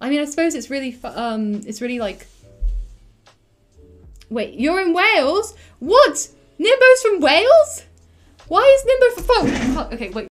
I mean, I suppose it's really, um, it's really like. Wait, you're in Wales? What? Nimbo's from Wales? Why is Nimbo for oh, phone? Okay, wait.